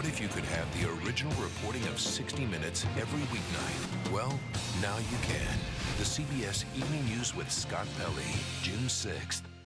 What if you could have the original reporting of 60 Minutes every weeknight? Well, now you can. The CBS Evening News with Scott Pelley, June 6th.